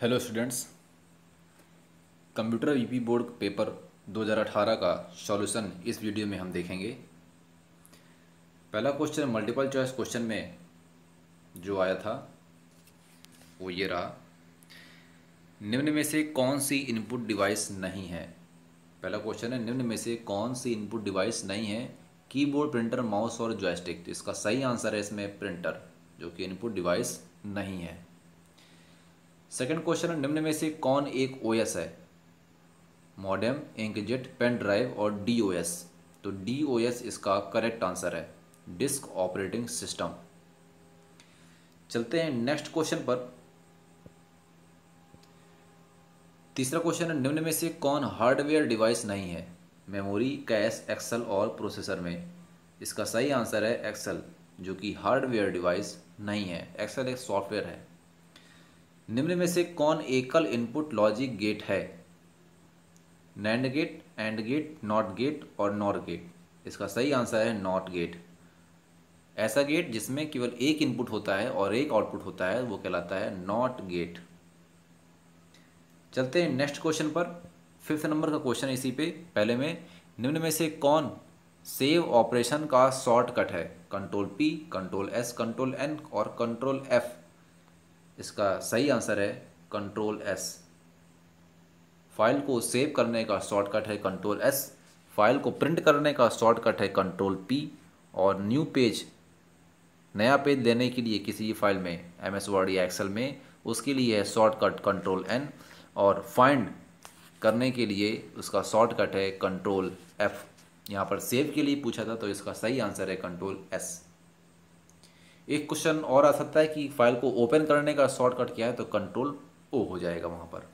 Hello students computer VP board paper 2018 का solution इस video में हम देखेंगे। पहला क्वेश्चन मल्टीपल चॉइस क्वेश्चन में जो आया था, वो ये रहा। निम्न में से कौन सी इनपुट डिवाइस नहीं है? पहला क्वेश्चन है, निम्न में से कौन सी इनपुट डिवाइस नहीं है? कीबोर्ड प्रिंटर माउस और जॉयस्टिक तो इसका सही आंसर है इसमें प्रिंटर जो कि इनपुट डिवाइस नहीं है। सेकंड क्वेश्चन निम्न में से कौन एक ओएस है? मॉडेम इंकजेट पेन ड्राइव और डीओएस तो डीओएस इसका करेक्ट आंसर है. डिस्क ऑपरेटिंग सिस्टम चलते हैं नेक्स्ट क्वेश्चन पर. तीसरा क्वेश्चन है, निम्न में से कौन हार्डवेयर डिवाइस नहीं है? मेमोरी कैश एक्सेल और प्रोसेसर में. इसका सही आंसर है एक्सेल जो कि हार्डवेयर डिवाइस नहीं है. एक्सेल एक सॉफ्टवेयर है. निम्न में से कौन एकल इनपुट लॉजिक गेट है? NAND gate AND gate NOT gate और नॉर गेट इसका सही आंसर है नॉट गेट ऐसा गेट जिसमें केवल एक इनपुट होता है और एक आउटपुट होता है, वो कहलाता है नॉट गेट चलते हैं नेक्स्ट क्वेश्चन पर। फिफ्थ नंबर का क्वेश्चन इसी पे। पहले में, निम्न में से कौन सेव ऑपरेशन का शॉर्टकट है? Control P control S control N और कंट्रोल एफ़ इसका सही आंसर है कंट्रोल एस फ़ाइल को सेव करने का शॉर्टकट है कंट्रोल एस फ़ाइल को प्रिंट करने का शॉर्टकट है कंट्रोल पी और न्यू पेज नया पेज देने के लिए किसी फ़ाइल में एम एस वर्ड या एक्सेल में, उसके लिए है शॉर्टकट कंट्रोल एन और फाइंड करने के लिए उसका शॉर्टकट है कंट्रोल एफ़ यहाँ पर सेव के लिए पूछा था तो इसका सही आंसर है कंट्रोल एस एक क्वेश्चन और आ सकता है कि फ़ाइल को ओपन करने का शॉर्टकट क्या है तो कंट्रोल ओ हो जाएगा वहाँ पर।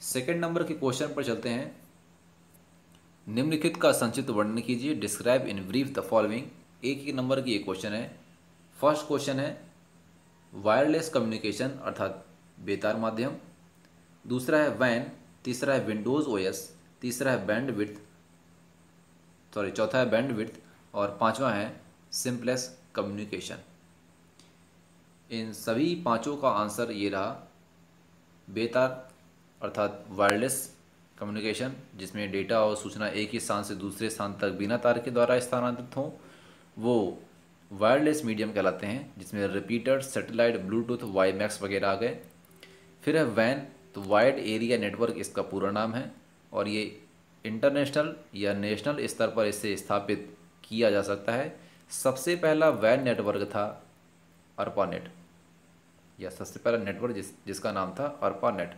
सेकेंड नंबर के क्वेश्चन पर चलते हैं। निम्नलिखित का संक्षिप्त वर्णन कीजिए। Describe in brief the following एक ही नंबर की एक क्वेश्चन है। फ़र्स्ट क्वेश्चन है वायरलेस कम्युनिकेशन अर्थात बेतार माध्यम। दूसरा है वैन तीसरा है विंडोज़ ओएस तीसरा है बैंड विथ सॉरी चौथा है बैंड विथ और पांचवा है सिंपलेस कम्युनिकेशन इन सभी पाँचों का आंसर ये रहा, बेतार अर्थात वायरलेस कम्युनिकेशन जिसमें डेटा और सूचना एक ही स्थान से दूसरे स्थान तक बिना तार के द्वारा स्थानांतरित हों, वो वायरलेस मीडियम कहलाते हैं, जिसमें repeater satellite Bluetooth WiMAX वगैरह आ गए। फिर है वैन तो वाइड एरिया नेटवर्क इसका पूरा नाम है, और ये इंटरनेशनल या नेशनल स्तर पर इसे स्थापित किया जा सकता है। सबसे पहला वैन नेटवर्क था अर्पानेट। या सबसे पहला नेटवर्क जिस, जिसका नाम था अर्पानेट।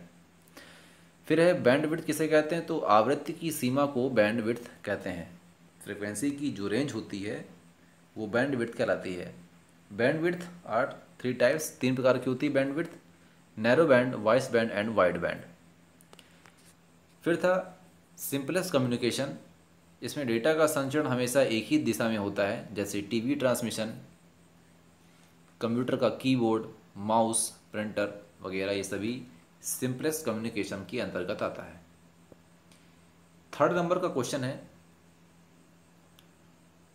फिर है बैंड विड्थ किसे कहते हैं? तो आवृत्ति की सीमा को बैंड विड्थ कहते हैं। फ्रिक्वेंसी की जो रेंज होती है, वो बैंड विड्थ कहलाती है। बैंड विड्थ आठ थ्री टाइप्स, तीन प्रकार की होती है bandwidth narrow band, voice band and wide band. फिर था सिंपलेस्ट कम्युनिकेशन इसमें डेटा का संचरण हमेशा एक ही दिशा में होता है, जैसे टीवी ट्रांसमिशन, कंप्यूटर का कीबोर्ड, माउस, प्रिंटर वगैरह, ये सभी सिंपलेस्ट कम्युनिकेशन के अंतर्गत आता है। थर्ड नंबर का क्वेश्चन है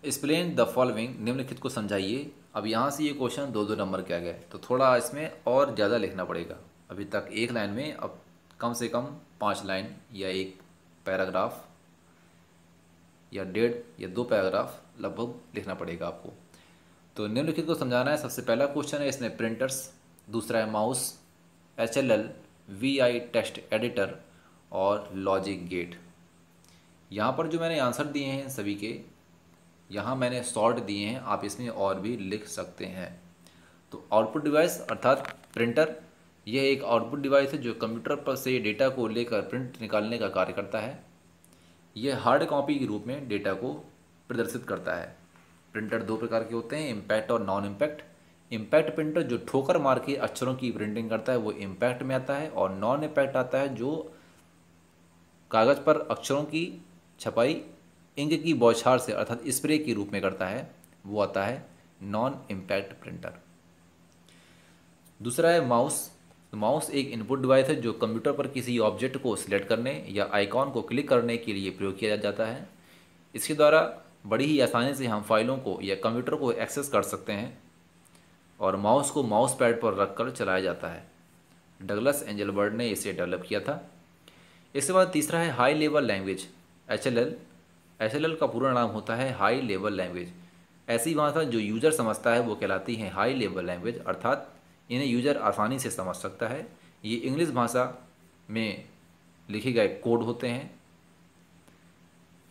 एक्सप्लेन द फॉलोइंग निम्नलिखित को समझाइए। अब यहाँ से ये क्वेश्चन दो दो नंबर के आ गए तो थोड़ा इसमें और ज़्यादा लिखना पड़ेगा। अभी तक एक लाइन में, अब कम से कम पाँच लाइन या एक पैराग्राफ या डेढ़ या दो पैराग्राफ लगभग लिखना पड़ेगा आपको। तो निम्नलिखित को समझाना है, सबसे पहला क्वेश्चन है इसमें प्रिंटर्स दूसरा है mouse H L L V I text editor और लॉजिक गेट यहाँ पर जो मैंने आंसर दिए हैं सभी के, यहाँ मैंने शॉर्ट दिए हैं, आप इसमें और भी लिख सकते हैं। तो आउटपुट डिवाइस अर्थात प्रिंटर यह एक आउटपुट डिवाइस है जो कंप्यूटर पर से डेटा को लेकर प्रिंट निकालने का कार्य करता है। यह हार्ड कॉपी के रूप में डेटा को प्रदर्शित करता है। प्रिंटर दो प्रकार के होते हैं इम्पैक्ट और नॉन इम्पैक्ट इम्पैक्ट प्रिंटर जो ठोकर मार के अक्षरों की प्रिंटिंग करता है, वो इम्पैक्ट में आता है और नॉन इम्पैक्ट आता है जो कागज़ पर अक्षरों की छपाई, इंक की बौछार से अर्थात स्प्रे के रूप में करता है, वो आता है नॉन इम्पैक्ट प्रिंटर दूसरा है माउस माउस एक इनपुट डिवाइस है जो कंप्यूटर पर किसी ऑब्जेक्ट को सिलेक्ट करने या आइकॉन को क्लिक करने के लिए प्रयोग किया जाता है। इसके द्वारा बड़ी ही आसानी से हम फाइलों को या कंप्यूटर को एक्सेस कर सकते हैं और माउस को माउस पैड पर रखकर चलाया जाता है। डगलस एंजलबर्ड ने इसे डेवलप किया था। इसके बाद तीसरा है high level language H L L H L L का पूरा नाम होता है हाई लेवल लैंग्वेज। ऐसी भाषा जो यूज़र समझता है वो कहलाती है हाई लेवल लैंग्वेज, अर्थात इन्हें यूज़र आसानी से समझ सकता है। ये इंग्लिश भाषा में लिखे गए कोड होते हैं।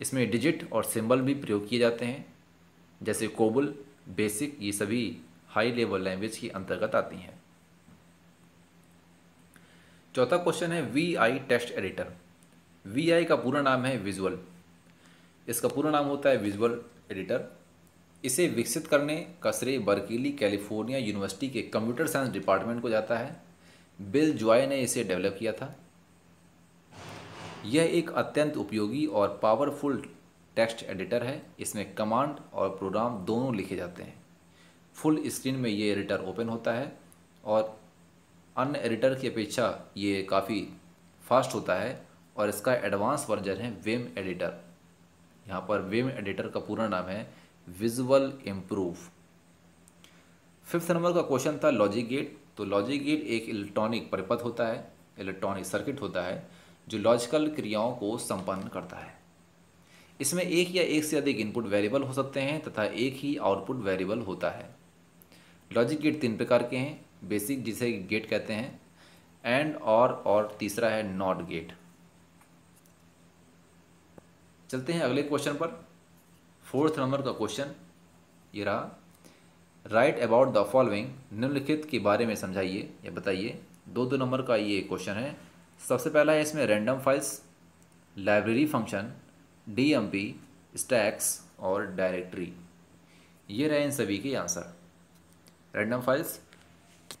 इसमें डिजिट और सिंबल भी प्रयोग किए जाते हैं। जैसे कोबल बेसिक ये सभी हाई लेवल लैंग्वेज के अंतर्गत आती हैं। चौथा क्वेश्चन है V I text editor V I का पूरा नाम है विजुअल इसका पूरा नाम होता है विजुअल एडिटर इसे विकसित करने का श्रेय बर्कीली, कैलिफ़ोर्निया यूनिवर्सिटी के कंप्यूटर साइंस डिपार्टमेंट को जाता है। बिल जॉय ने इसे डेवलप किया था। यह एक अत्यंत उपयोगी और पावरफुल टेक्स्ट एडिटर है। इसमें कमांड और प्रोग्राम दोनों लिखे जाते हैं। फुल स्क्रीन में ये एडिटर ओपन होता है और अन्य एडिटर की अपेक्षा ये काफ़ी फास्ट होता है और इसका एडवांस वर्जन है वेम एडिटर। यहाँ पर वेम एडिटर का पूरा नाम है। Visual improve. फिफ्थ नंबर का क्वेश्चन था लॉजिक गेट। तो लॉजिक गेट एक इलेक्ट्रॉनिक परिपथ होता है, इलेक्ट्रॉनिक सर्किट होता है, जो लॉजिकल क्रियाओं को संपन्न करता है। इसमें एक या एक से अधिक इनपुट वेरिएबल हो सकते हैं तथा एक ही आउटपुट वेरिएबल होता है। लॉजिक गेट तीन प्रकार के हैं, बेसिक जिसे गेट कहते हैं, एंड और और तीसरा है नॉट गेट। चलते हैं अगले क्वेश्चन पर। फोर्थ नंबर का क्वेश्चन ये रहा राइट अबाउट द फॉलोइंग निम्नलिखित के बारे में समझाइए या बताइए। दो दो नंबर का ये क्वेश्चन है। सबसे पहला है इसमें random files library function DMP stacks और डायरेक्टरी ये रहे इन सभी के आंसर रैंडम फाइल्स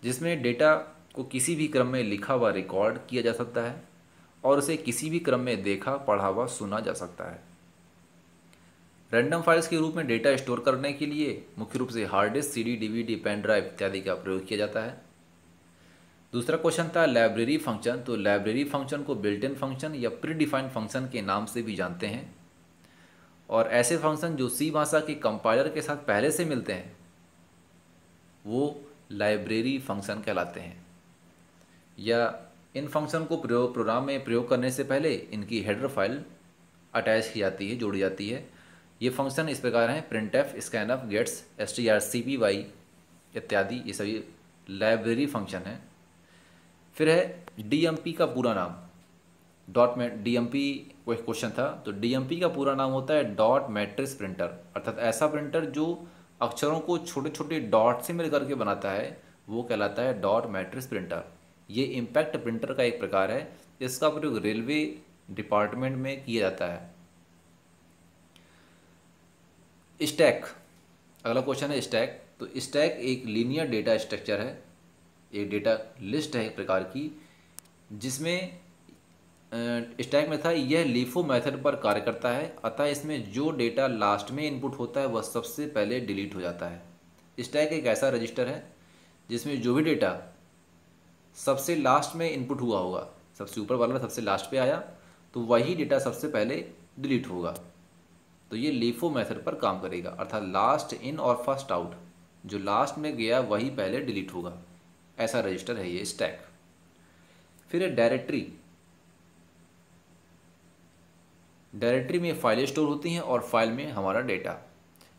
जिसमें डेटा को किसी भी क्रम में लिखा हुआ रिकॉर्ड किया जा सकता है और उसे किसी भी क्रम में देखा, पढ़ा हुआ सुना जा सकता है। रैंडम फाइल्स के रूप में डेटा स्टोर करने के लिए मुख्य रूप से hard disk C D pen drive इत्यादि का प्रयोग किया जाता है। दूसरा क्वेश्चन था लाइब्रेरी फ़ंक्शन। तो लाइब्रेरी फ़ंक्शन को बिल्ट इन फ़ंक्शन या प्री डिफाइंड फ़ंक्शन के नाम से भी जानते हैं। और ऐसे फ़ंक्शन जो सी भाषा के कंपाइलर के साथ पहले से मिलते हैं, वो लाइब्रेरी फ़ंक्शन कहलाते हैं। या इन फ़ंक्शन को प्रयोग, प्रोग्राम में प्रयोग करने से पहले इनकी हेडर फ़ाइल अटैच की जाती है, जोड़ी जाती है। ये फ़ंक्शन इस प्रकार हैं print F scan F gets S T R C P Y इत्यादि, ये सभी लाइब्रेरी फ़ंक्शन हैं। फिर है डीएमपी का पूरा नाम। डॉट में डी एम पी को एक क्वेश्चन था तो डी एम पी का पूरा नाम होता है डॉट मैट्रिक्स प्रिंटर अर्थात ऐसा प्रिंटर जो अक्षरों को छोटे छोटे डॉट से मिल करके बनाता है, वो कहलाता है डॉट मैट्रिक्स प्रिंटर ये इम्पैक्ट प्रिंटर का एक प्रकार है, इसका प्रयोग रेलवे डिपार्टमेंट में किया जाता है। स्टैक अगला क्वेश्चन है स्टैक तो स्टैक एक लीनियर डेटा स्ट्रक्चर है, एक डेटा लिस्ट है एक प्रकार की, जिसमें स्टैक में था, यह लीफो मेथड पर कार्य करता है, अतः इसमें जो डेटा लास्ट में इनपुट होता है, वह सबसे पहले डिलीट हो जाता है। स्टैक एक ऐसा रजिस्टर है, जिसमें जो भी डेटा सबसे लास्ट में इनपुट हुआ होगा, सबसे ऊपर वाला सबसे लास्ट पे आया तो वही डेटा सबसे पहले डिलीट होगा। तो ये लीफो मेथड पर काम करेगा, अर्थात लास्ट इन और फ़र्स्ट आउट जो लास्ट में गया, वही पहले डिलीट होगा। ऐसा रजिस्टर है ये स्टैक फिर है डायरेक्टरी डायरेक्टरी में फाइलें स्टोर होती हैं और फ़ाइल में हमारा डेटा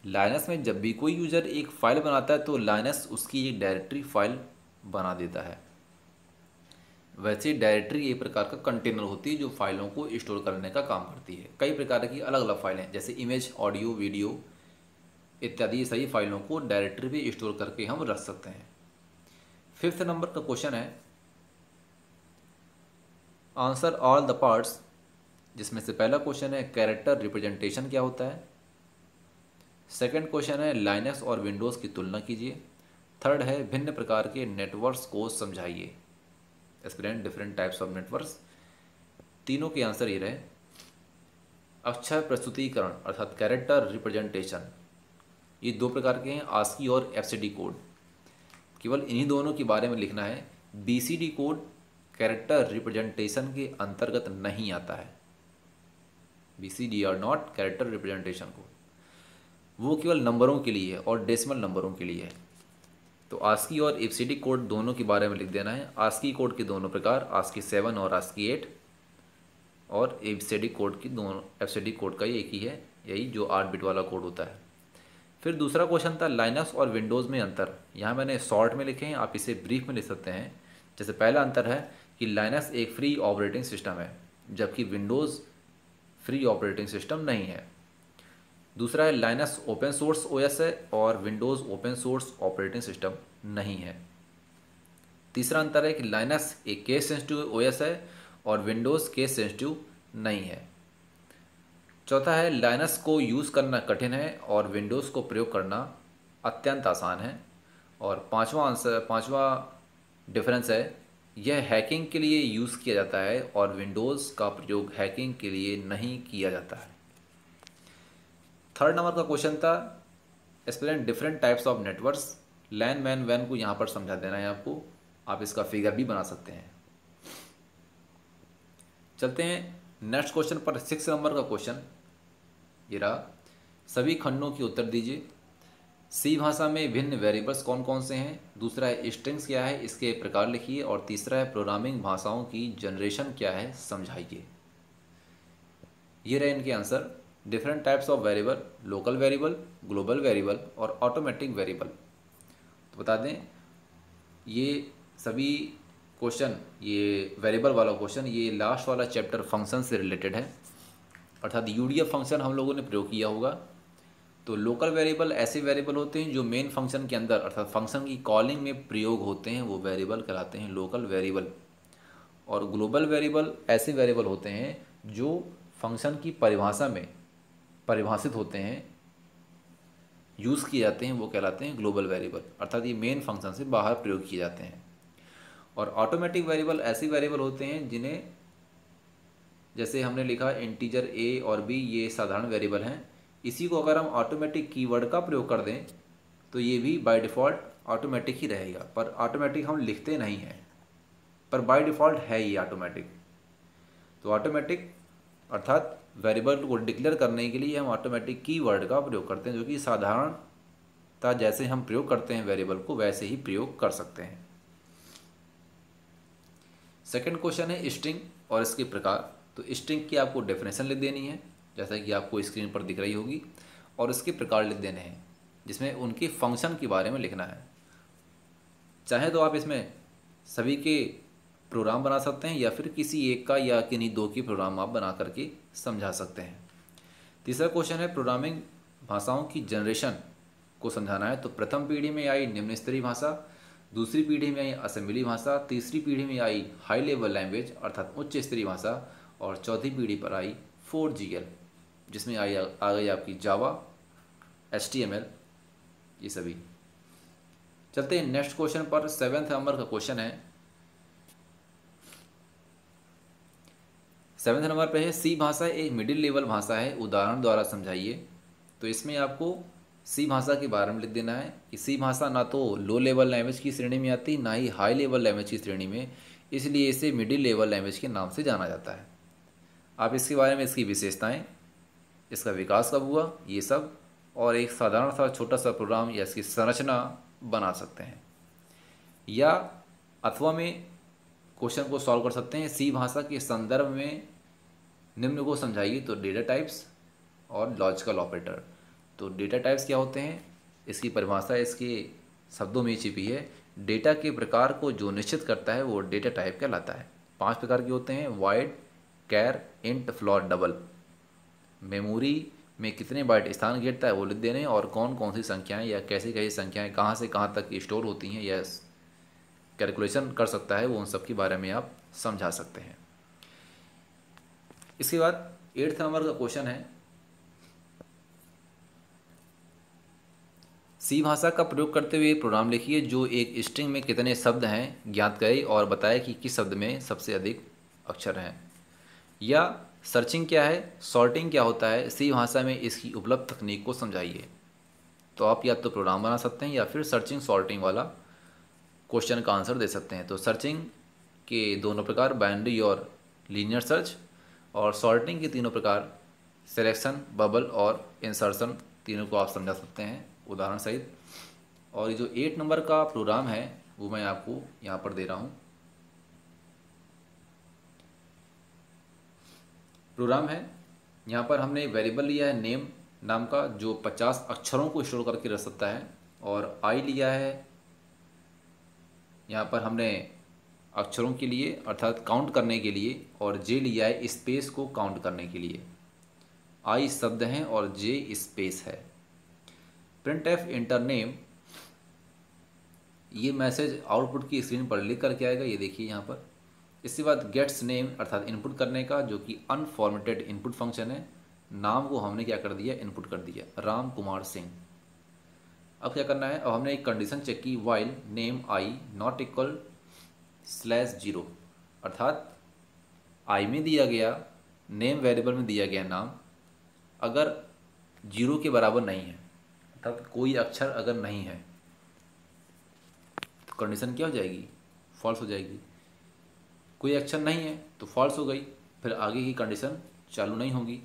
लाइनस में जब भी कोई यूज़र एक फ़ाइल बनाता है तो लाइनस उसकी एक डायरेक्टरी फ़ाइल बना देता है। वैसे डायरेक्टरी एक प्रकार का कंटेनर होती है जो फाइलों को स्टोर करने का काम करती है। कई प्रकार की अलग अलग फाइलें जैसे इमेज, ऑडियो, वीडियो इत्यादि सही फाइलों को डायरेक्टरी भी स्टोर करके हम रख सकते हैं। फिफ्थ नंबर का क्वेश्चन है, आंसर ऑल द पार्ट्स, जिसमें से पहला क्वेश्चन है, कैरेक्टर रिप्रेजेंटेशन क्या होता है? सेकंड क्वेश्चन है लाइनक्स और विंडोज़ की तुलना कीजिए। थर्ड है, भिन्न प्रकार के नेटवर्क्स को समझाइए। Explain different types of networks तीनों के आंसर ये रहे। अक्षर प्रस्तुतिकरण, अर्थात कैरेक्टर रिप्रेजेंटेशन ये दो प्रकार के हैं आस्की और एफ़ कोड केवल इन्हीं दोनों के बारे में लिखना है। बीसीडी कोड कैरेक्टर रिप्रेजेंटेशन के अंतर्गत नहीं आता है। B C D are not character representation को वो केवल नंबरों के लिए है और डेसिमल नंबरों के लिए है। तो आस्की और एफ़ कोड दोनों के बारे में लिख देना है। आस्की कोड के दोनों प्रकार आस्की सेवन और आस्की एट और एफ़ कोड की दोनों एफ़ कोड का एक ही है, यही जो आठ बिट वाला कोड होता है। फिर दूसरा क्वेश्चन था लाइनक्स और विंडोज़ में अंतर। यहाँ मैंने शॉर्ट में लिखे हैं, आप इसे ब्रीफ में लिख सकते हैं। जैसे पहला अंतर है कि लाइनक्स एक फ्री ऑपरेटिंग सिस्टम है, जबकि विंडोज़ फ्री ऑपरेटिंग सिस्टम नहीं है। दूसरा है लाइनस ओपन सोर्स ओएस है और Windows open source operating system नहीं है। तीसरा अंतर है कि लाइनस एक केस सेंसिटिव ओएस है और विंडोज़ केस सेंसिटिव नहीं है। चौथा है लाइनस को यूज़ करना कठिन है और विंडोज़ को प्रयोग करना अत्यंत आसान है। और पांचवा आंसर पांचवा डिफरेंस है, यह हैकिंग के लिए यूज़ किया जाता है और विंडोज़ का प्रयोग हैकिंग के लिए नहीं किया जाता है। थर्ड नंबर का क्वेश्चन था explain different types of networks LAN MAN van को यहाँ पर समझा देना है आपको। आप इसका फिगर भी बना सकते हैं। चलते हैं नेक्स्ट क्वेश्चन पर सिक्स नंबर का क्वेश्चन ये रहा, सभी खंडों की उत्तर दीजिए। सी भाषा में भिन्न वेरिएबल्स कौन कौन से हैं? दूसरा है स्ट्रिंग्स क्या है? इसके प्रकार लिखिए। और तीसरा है प्रोग्रामिंग भाषाओं की जनरेशन क्या है? समझाइए। ये रहे इनके answer different types of variable local variable global variable और ऑटोमेटिक वेरिएबल तो बता दें, ये सभी क्वेश्चन ये वेरिएबल वाला क्वेश्चन ये लास्ट वाला चैप्टर फ़ंक्शन से रिलेटेड है। अर्थात यूडीएफ फ़ंक्शन हम लोगों ने प्रयोग किया होगा। तो लोकल वेरिएबल ऐसे वेरिएबल होते हैं जो मेन फ़ंक्शन के अंदर, अर्थात फ़ंक्शन की कॉलिंग में प्रयोग होते हैं, वो वेरिएबल कहलाते हैं लोकल वेरिएबल और ग्लोबल वेरिएबल ऐसे वेरिएबल होते हैं जो फ़ंक्शन की परिभाषा में परिभाषित होते हैं यूज़ किए जाते हैं, वो कहलाते हैं ग्लोबल वेरिएबल अर्थात ये मेन फ़ंक्शन से बाहर प्रयोग किए जाते हैं। और ऑटोमेटिक वेरिएबल ऐसे वेरिएबल होते हैं जिन्हें, जैसे हमने लिखा इंटीजर ए और बी ये साधारण वेरिएबल हैं। इसी को अगर हम ऑटोमेटिक कीवर्ड का प्रयोग कर दें तो ये भी बाय डिफ़ॉल्ट ऑटोमेटिक ही रहेगा। पर ऑटोमेटिक हम लिखते नहीं हैं। पर बाय डिफ़ॉल्ट है ये ऑटोमेटिक तो ऑटोमेटिक अर्थात वेरिएबल को डिक्लेयर करने के लिए हम ऑटोमेटिक कीवर्ड का प्रयोग करते हैं, जो कि साधारणता जैसे हम प्रयोग करते हैं वेरिएबल को, वैसे ही प्रयोग कर सकते हैं। सेकेंड क्वेश्चन है स्ट्रिंग और इसके प्रकार। तो स्ट्रिंग की आपको डेफिनेशन लिख देनी है, जैसा कि आपको स्क्रीन पर दिख रही होगी, और इसके प्रकार लिख देने हैं, जिसमें उनके फ़ंक्शन के बारे में लिखना है। चाहे तो आप इसमें सभी के प्रोग्राम बना सकते हैं या फिर किसी एक का या किन्हीं दो की प्रोग्राम आप बना करके समझा सकते हैं। तीसरा क्वेश्चन है, प्रोग्रामिंग भाषाओं की जनरेशन को समझाना है। तो प्रथम पीढ़ी में आई निम्न स्तरीय भाषा, दूसरी पीढ़ी में आई असेंबली भाषा, तीसरी पीढ़ी में आई हाई लेवल लैंग्वेज अर्थात उच्च स्तरीय भाषा, और चौथी पीढ़ी पर आई फोर जी एल, जिसमें आई आ गई आपकी Java H T M L ये सभी। चलते हैं, नेक्स्ट क्वेश्चन पर। सेवेंथ नंबर का क्वेश्चन है सेवेंथ नंबर पे है, सी भाषा एक मिडिल लेवल भाषा है, उदाहरण द्वारा समझाइए। तो इसमें आपको सी भाषा के बारे में लिख देना है कि सी भाषा ना तो लो लेवल लैंग्वेज की श्रेणी में आती, ना ही हाई लेवल लैंग्वेज की श्रेणी में, इसलिए इसे मिडिल लेवल लैंग्वेज के नाम से जाना जाता है। आप इसके बारे में इसकी विशेषताएँ, इसका विकास कब हुआ, ये सब, और एक साधारण सा, छोटा सा प्रोग्राम या इसकी संरचना बना सकते हैं। या अथवा में क्वेश्चन को सॉल्व कर सकते हैं। सी भाषा के संदर्भ में निम्न को समझाइए तो डेटा टाइप्स और लॉजिकल ऑपरेटर। तो डेटा टाइप्स क्या होते हैं? इसकी परिभाषा, इसके शब्दों में छिपी है। डेटा के प्रकार को जो निश्चित करता है, वो डेटा टाइप कहलाता है। पाँच प्रकार के होते हैं। Void, char, int float double. Memory में कितने बाइट स्थान घेरता है, वो लिख देने। और कौन कौन सी संख्याएँ या कैसी कैसी संख्याएँ कहाँ से कहाँ तक स्टोर होती हैं, या कैलकुलेशन कर सकता है, वो उन सब के बारे में आप समझा सकते हैं। इसके बाद एट्थ नंबर का क्वेश्चन है। सी भाषा का प्रयोग करते हुए प्रोग्राम लिखिए, जो एक स्ट्रिंग में कितने शब्द हैं, ज्ञात करें और बताए कि किस शब्द में सबसे अधिक अक्षर हैं। या सर्चिंग क्या है सॉर्टिंग क्या होता है सी भाषा में इसकी उपलब्ध तकनीक को समझाइए। तो आप या तो प्रोग्राम बना सकते हैं या फिर सर्चिंग सॉर्टिंग वाला क्वेश्चन का आंसर दे सकते हैं। तो सर्चिंग के दोनों प्रकार बाइनरी और लीनियर सर्च और सॉर्टिंग के तीनों प्रकार सिलेक्शन बबल और इंसर्शन तीनों को आप समझा सकते हैं, उदाहरण सहित। और ये जो एट नंबर का प्रोग्राम है, वो मैं आपको यहाँ पर दे रहा हूँ। प्रोग्राम है, यहाँ पर हमने वेरिएबल लिया है नेम नाम का, जो 50 अक्षरों को स्टोर करके रख सकता है, और आई लिया है यहाँ पर हमने अक्षरों के लिए अर्थात काउंट करने के लिए और जे लिया है स्पेस को काउंट करने के लिए। आई शब्द हैं और जे स्पेस है। प्रिंट एफ़ इंटर नेम ये मैसेज आउटपुट की स्क्रीन पर लिख करके आएगा, ये देखिए यहाँ पर। इसके बाद गेट्स नेम अर्थात इनपुट करने का, जो कि अनफॉर्मेटेड इनपुट फ़ंक्शन है, नाम को हमने क्या कर दिया? इनपुट कर दिया। राम कुमार सिंह। अब क्या करना है? अब हमने एक कंडीशन चेक की while name I not equal slash zero अर्थात आई में दिया गया नेम वेरिएबल में दिया गया नाम अगर ज़ीरो के बराबर नहीं है, अर्थात कोई अक्षर अगर नहीं है तो कंडीशन क्या हो जाएगी? फॉल्स हो जाएगी। कोई अक्षर नहीं है तो फॉल्स हो गई। फिर आगे की कंडीशन चालू नहीं होगी।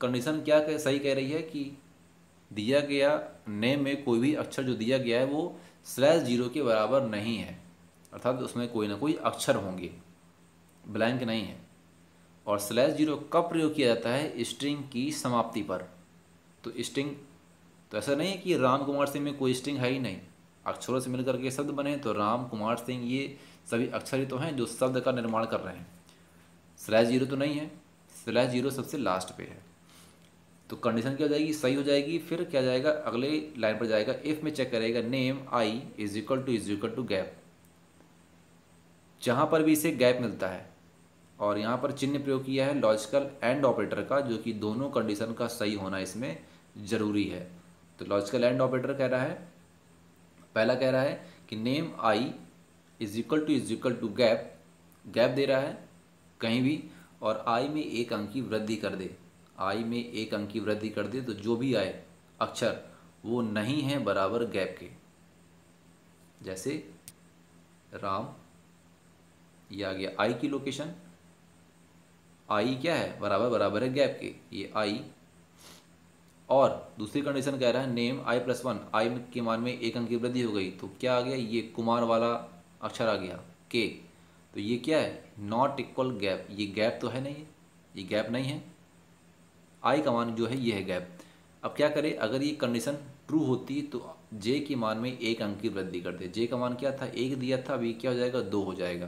कंडीशन क्या कह, सही कह रही है कि दिया गया नेम में कोई भी अक्षर जो दिया गया है, वो स्लैश ज़ीरो के बराबर नहीं है। अर्थात उसमें कोई ना कोई अक्षर होंगे। ब्लैंक नहीं है। और स्लैश ज़ीरो कब प्रयोग किया जाता है स्ट्रिंग की समाप्ति पर। तो स्ट्रिंग तो ऐसा नहीं है कि राम कुमार सिंह में कोई स्ट्रिंग है ही नहीं। अक्षरों से मिलकर के शब्द बने तो राम कुमार सिंह ये सभी अक्षर ही तो हैं जो शब्द का निर्माण कर रहे हैं। स्लैश ज़ीरो तो नहीं है। स्लैश ज़ीरो सबसे लास्ट पे है। तो कंडीशन क्या हो जाएगी? सही हो जाएगी, फिर क्या जाएगा? अगले लाइन पर जाएगा। इफ़ में चेक करेगा name I is equal to is equal to gap जहाँ पर भी इसे गैप मिलता है, और यहाँ पर चिन्ह प्रयोग किया है लॉजिकल एंड ऑपरेटर का, जो कि दोनों कंडीशन का सही होना इसमें ज़रूरी है। तो लॉजिकल एंड ऑपरेटर कह रहा है, पहला कह रहा है कि name I is equal to is equal to gap gap दे रहा है कहीं भी, और आई में एक अंक की वृद्धि कर दे। आई में एक अंक की वृद्धि कर दे तो जो भी आए अक्षर, वो नहीं है बराबर गैप के। जैसे राम, ये आ गया आई की लोकेशन आई क्या है? बराबर बराबर है गैप के। ये आई। और दूसरी कंडीशन कह रहा है name I plus one I के मान में एक अंक की वृद्धि हो गई तो क्या आ गया? ये कुमार वाला अक्षर आ गया के तो ये क्या है? नॉट इक्वल गैप ये गैप तो है नहीं, ये गैप नहीं है। आई का मान जो है ये है गैप। अब क्या करें? अगर ये कंडीशन ट्रू होती तो जे के मान में एक अंक की वृद्धि कर दे। जे का मान क्या था? एक दिया था, अभी क्या हो जाएगा? दो हो जाएगा।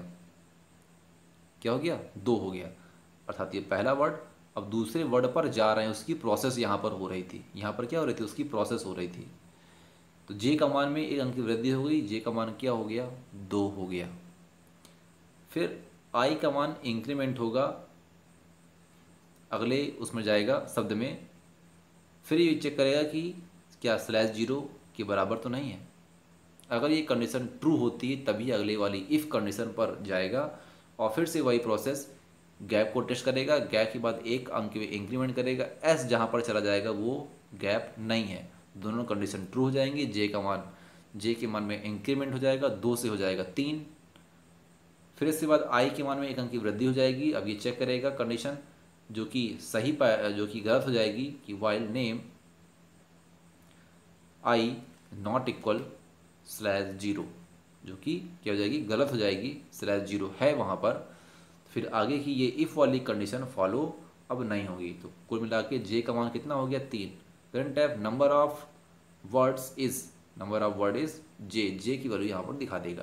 क्या हो गया? दो हो गया। अर्थात ये पहला वर्ड अब दूसरे वर्ड पर जा रहे हैं, उसकी प्रोसेस यहाँ पर हो रही थी। यहाँ पर क्या हो रही थी? उसकी प्रोसेस हो रही थी। तो जे का मान में एक अंक की वृद्धि हो गई। जे का मान क्या हो गया? दो हो गया। फिर आई का मान इंक्रीमेंट होगा। अगले उसमें जाएगा शब्द में, फिर ये चेक करेगा कि क्या स्लैश ज़ीरो के बराबर तो नहीं है। अगर ये कंडीशन ट्रू होती है, तभी अगले वाली इफ़ कंडीशन पर जाएगा और फिर से वही प्रोसेस गैप को टेस्ट करेगा। गैप के बाद एक अंक में इंक्रीमेंट करेगा। एस जहाँ पर चला जाएगा, वो गैप नहीं है। दोनों कंडीशन ट्रू हो जाएँगी। जे का मान जे के मान में इंक्रीमेंट हो जाएगा, दो से हो जाएगा तीन। फिर इसके बाद आई के मान में एक अंक की वृद्धि हो जाएगी। अब ये चेक करेगा कंडीशन जो कि सही जो कि गलत हो जाएगी कि while name I not equal slash zero जो कि क्या हो जाएगी? गलत हो जाएगी स्लैश ज़ीरो है वहाँ पर। फिर आगे की ये इफ़ वाली कंडीशन फॉलो अब नहीं होगी। तो कुल मिला के जे का मान कितना हो गया? तीन। Print F number of words is number of word is J J की वैल्यू यहाँ पर दिखा देगा।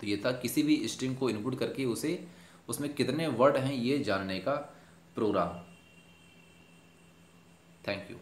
तो ये था किसी भी स्ट्रिंग को इनपुट करके उसे, उसमें कितने वर्ड हैं ये जानने का प्रोग्राम थैंक यू